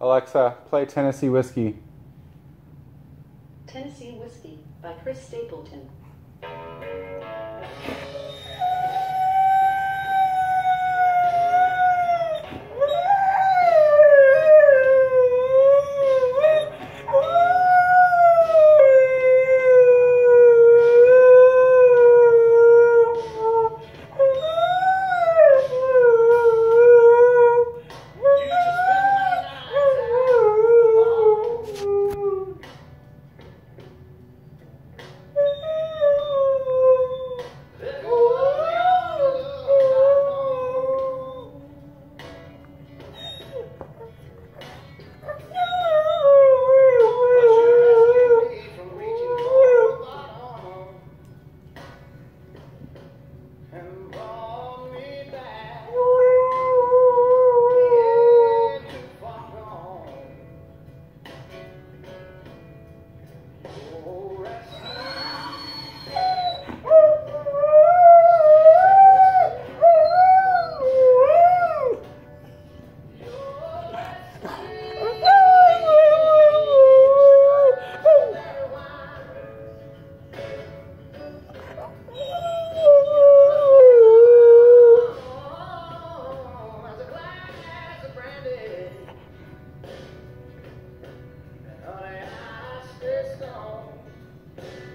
Alexa, play Tennessee Whiskey. Tennessee Whiskey by Chris Stapleton. song.